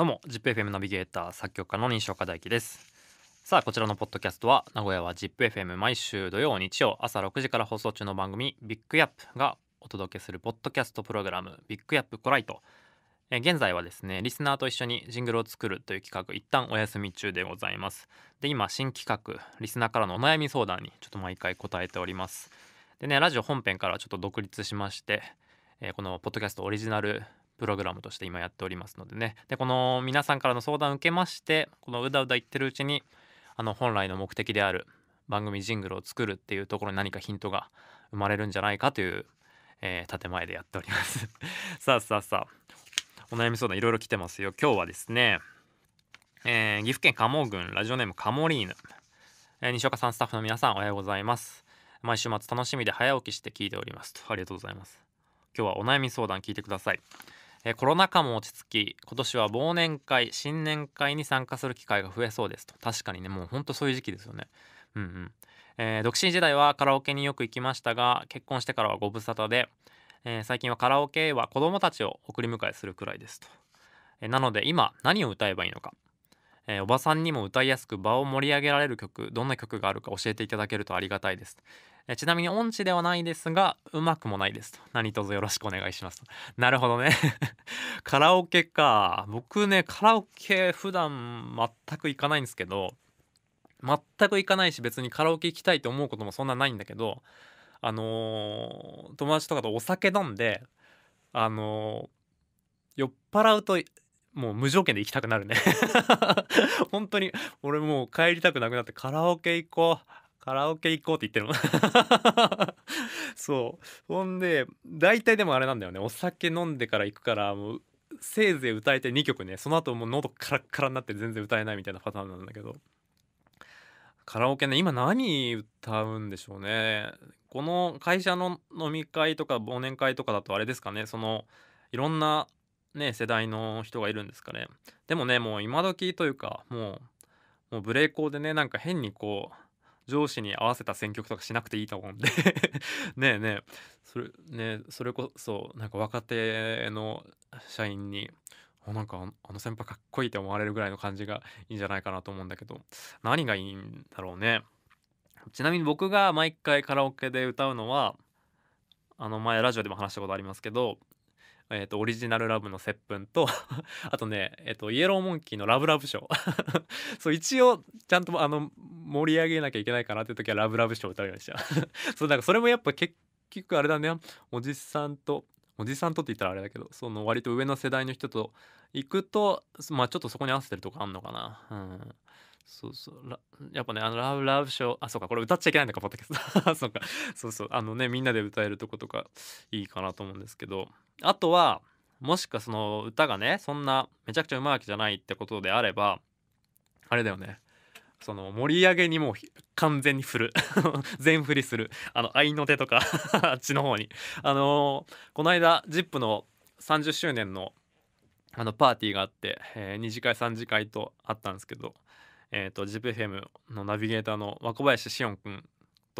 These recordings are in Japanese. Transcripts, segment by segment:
どうも ZIPFM ナビゲーター作曲家の西岡大樹です。さあこちらのポッドキャストは名古屋は ZIPFM 毎週土曜日曜朝6時から放送中の番組ビッグヤップがお届けするポッドキャストプログラムビッグヤップコライト。え現在はですねリスナーと一緒にジングルを作るという企画一旦お休み中でございます。で今新企画リスナーからのお悩み相談にちょっと毎回答えております。でねラジオ本編からちょっと独立しましてえこのポッドキャストオリジナルプログラムとして今やっておりますのでね。でこの皆さんからの相談を受けましてこのうだうだ言ってるうちにあの本来の目的である番組ジングルを作るっていうところに何かヒントが生まれるんじゃないかという、えー、建前でやっております。さあさあさあお悩み相談いろいろ来てますよ。今日はですね、えー、岐阜県鴨郡ラジオネームカモリーヌ、えー、西岡さんスタッフの皆さんおはようございます。毎週末楽しみで早起きして聞いておりますと。ありがとうございます。今日はお悩み相談聞いてください。えコロナ禍も落ち着き今年は忘年会新年会に参加する機会が増えそうですと。確かにねもうほんとそういう時期ですよね。うんうん。えー、独身時代はカラオケによく行きましたが結婚してからはご無沙汰で、えー、最近はカラオケは子供たちを送り迎えするくらいですと、えー、なので今何を歌えばいいのか、えおばさんにも歌いやすく場を盛り上げられる曲どんな曲があるか教えていただけるとありがたいです。えちなみに音痴ではないですがうまくもないですと。何卒よろしくお願いしますと。なるほどね。カラオケか。僕ねカラオケ普段全く行かないんですけど全く行かないし別にカラオケ行きたいと思うこともそんなないんだけどあのー、友達とかとお酒飲んであのー、酔っ払うともう無条件で行きたくなるね。本当に俺もう帰りたくなくなってカラオケ行こう。カラオケ行こうって言ってるの。そう。ほんで大体でもあれなんだよね。お酒飲んでから行くからもうせいぜい歌えて2曲ね。その後もう喉カラッカラになって全然歌えないみたいなパターンなんだけど。カラオケね今何歌うんでしょうね。この会社の飲み会とか忘年会とかだとあれですかね。そのいろんなね世代の人がいるんですかね。でもねもう今時というかもうもうブレイコーでねなんか変にこう上司に合わせた選曲とかしなくていいと思うんで。ねえねえ。それねそれこそなんか若手の社員になんかあの先輩かっこいいって思われるぐらいの感じがいいんじゃないかなと思うんだけど何がいいんだろうね。ちなみに僕が毎回カラオケで歌うのはあの前ラジオでも話したことありますけどえーと、オリジナルラブの接吻と あとね、えーと、イエローモンキーのラブラブショー。そう一応ちゃんとあの盛り上げなきゃいけないかなって時はラブラブショーを歌うようにした そうだからそれもやっぱ結局あれだね。おじさんとおじさんとって言ったらあれだけどその割と上の世代の人と行くとまあちょっとそこに合わせてるとこあんのかな。うん。そうそう。やっぱねあのラブラブショーあそうかこれ歌っちゃいけないんだかポッドキャスト。そうか。そうそう。あのねみんなで歌えるとことかいいかなと思うんですけど。あとはもしかその歌がねそんなめちゃくちゃうまいわけじゃないってことであればあれだよね。その盛り上げにもう完全に振る。全振りする。あの愛の手とか あっちの方に。あのー、この間 ZIP の30周年のあのパーティーがあって、えー、2次会3次会とあったんですけどえっ、ー、と ZIPFM のナビゲーターの若林しおんくん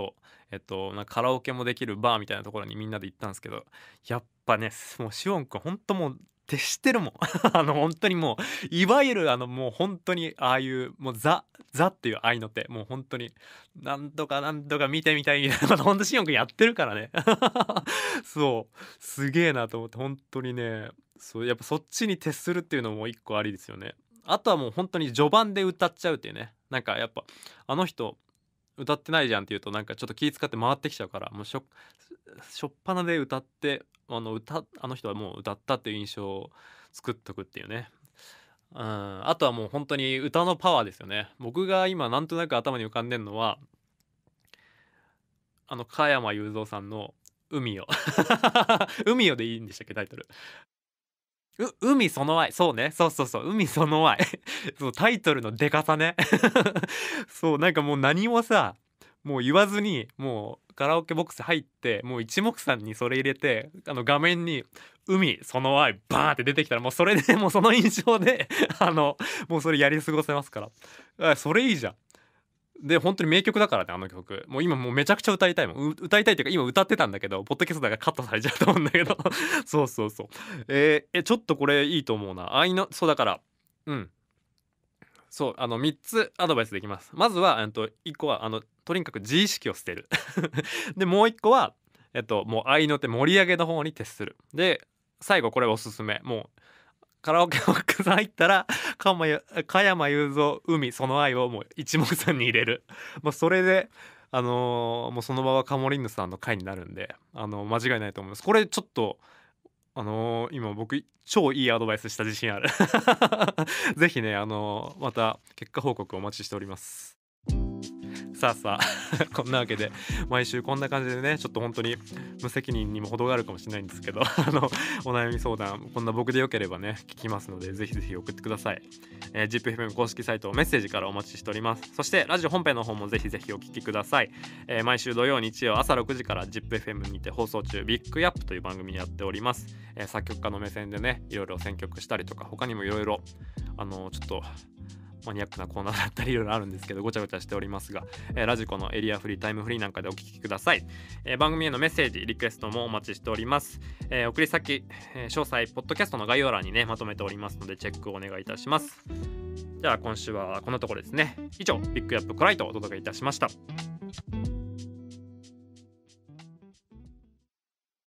と、えっと、なんかカラオケもできるバーみたいなところにみんなで行ったんですけどやっぱねもうしおんくんほんともう徹してるもん。あの本当にもういわゆるあのもう本当にああいうもうザザっていう愛の手もう本当になんとかなんとか見てみたいみたいなことしおんくんやってるからね。そう。すげえなと思って本当にねそうやっぱそっちに徹するっていうのも一個ありですよね。あとはもう本当に序盤で歌っちゃうっていうね。なんかやっぱあの人歌ってないじゃんっていうとなんかちょっと気使って回ってきちゃうからもうしょしょっぱなで歌ってあの歌あの人はもう歌ったっていう印象を作っとくっていうね。うん。あとはもう本当に歌のパワーですよね。僕が今なんとなく頭に浮かんでるのはあの加山雄三さんの「海よ」「海よ」でいいんでしたっけタイトル。う海その愛。そうね。そうそうそう。海その愛。そうタイトルのでかさね。そうなんかもう何もさもう言わずにもうカラオケボックス入ってもう一目散にそれ入れてあの画面に「海その愛」バーンって出てきたらもうそれでもうその印象であのもうそれやり過ごせますから。それいいじゃん。で本当に名曲だからねあの曲。もう今もうめちゃくちゃ歌いたいもん。歌いたいっていうか今歌ってたんだけどポッドキャストだからカットされちゃうと思うんだけど。そうそうそう。えー、えちょっとこれいいと思うな。愛のそうだから。うん。そうあの3つアドバイスできます。まずは、えっと、1個はあのとにかく自意識を捨てる。でもう1個はえっともう愛の手盛り上げの方に徹する。で最後これおすすめ。もうカラオケボックス入ったら加山雄三海その愛をもう一目散に入れる。もうそれであのー、もうその場はカモリンヌさんの回になるんで、あのー、間違いないと思います。これちょっとあのー、今僕超いいアドバイスした自信ある。是非ねあのまた結果報告お待ちしております。さあさあ。こんなわけで毎週こんな感じでねちょっと本当に無責任にも程があるかもしれないんですけど あのお悩み相談こんな僕でよければね聞きますのでぜひぜひ送ってください、えー、ZIPFM 公式サイトメッセージからお待ちしております。そしてラジオ本編の方もぜひぜひお聞きください、えー、毎週土曜日曜朝6時から ZIPFM にて放送中ビッグアップという番組やっております、えー、作曲家の目線でねいろいろ選曲したりとか他にもいろいろあのちょっとマニアックなコーナーだったりいろいろあるんですけどごちゃごちゃしておりますが、えー、ラジコのエリアフリータイムフリーなんかでお聞きください、えー、番組へのメッセージリクエストもお待ちしております、えー、送り先、え詳細ポッドキャストの概要欄にねまとめておりますのでチェックをお願いいたします。じゃあ今週はこんなところですね。以上ビッグアップコライトをお届けいたしました。